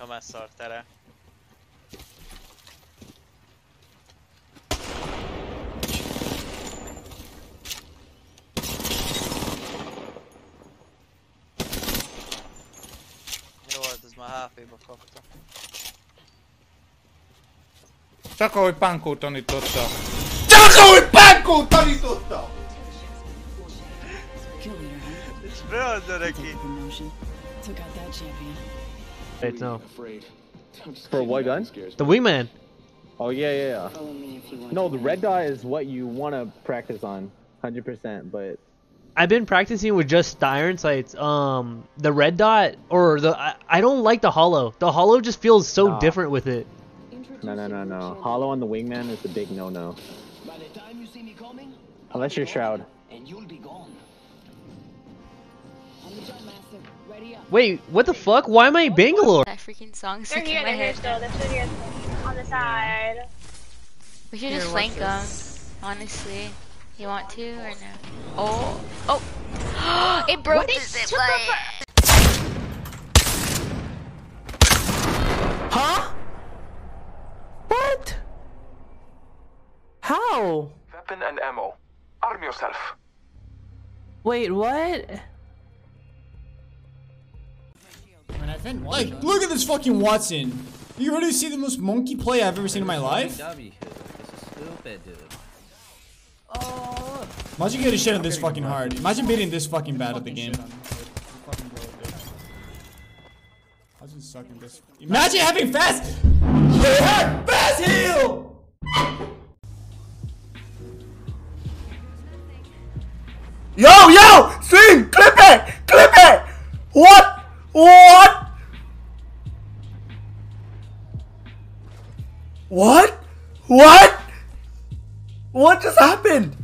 Ha erre. Jó volt, ez már HP-ba kapta. Csak ahogy Pankó tanította. Csak ahogy Pánkó tanította! És beadja neki! Took out that champion. Wait, no. For what gun? The wingman. Oh yeah, yeah, yeah. Follow me if you want. No, the red dot is what you want to practice on, hundred percent. But I've been practicing with just the iron sights. Um, the red dot or the I, I don't like the hollow. The hollow just feels so Nah. different with it. no, no, no, no. Hollow on the wingman is a big no-no. By the time you see me coming, Unless you're shroud. and you'll be gone. Wait, what the fuck? Why am I Bangalore? That freaking song stuck in my head. still. They're still here on the side. We should Here, just flank them. Honestly, you want to or no? Oh, oh! it broke the zip line. Huh? What? How? Weapon and ammo. Arm yourself. Wait, what? Like, look at this fucking Wattson. You ready to see the most monkey play I've ever seen in my life? Imagine getting shit on this fucking hard. Imagine beating this fucking bad at the game. Imagine sucking this. Imagine having fast. Yeah, fast heal. Yo, yo! Swing! What? What? What just happened?